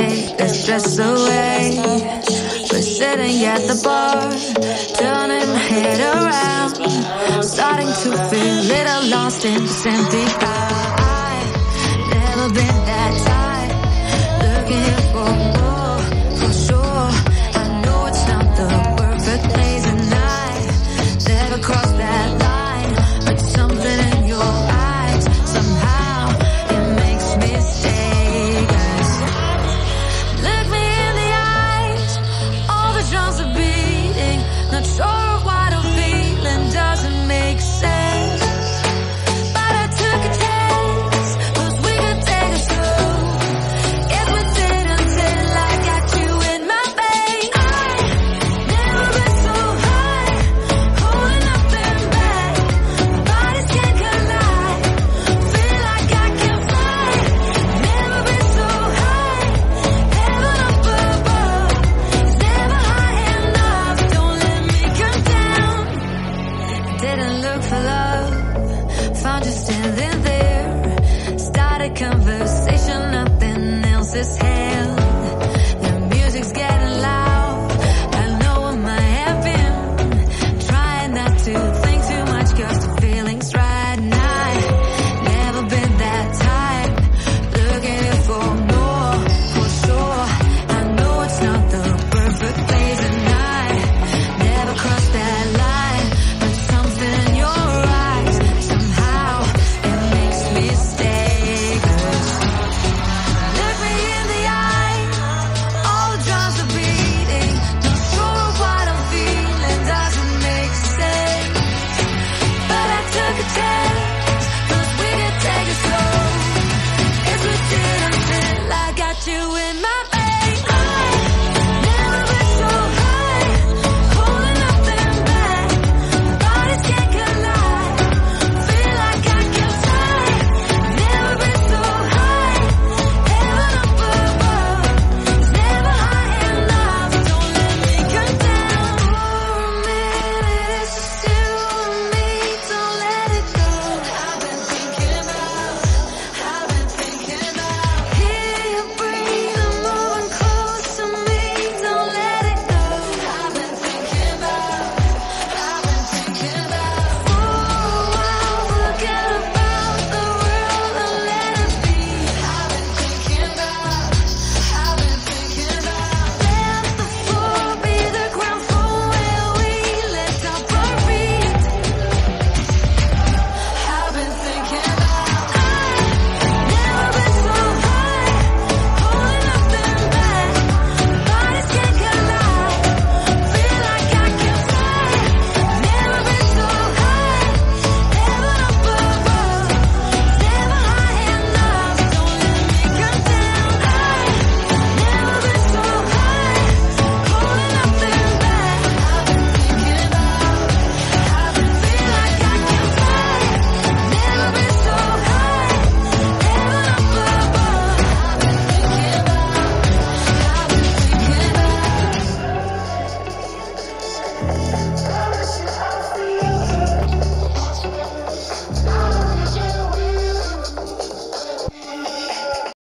take the stress away. We're sitting at the bar, turning my head around, starting to feel a little lost in this empty. So canvas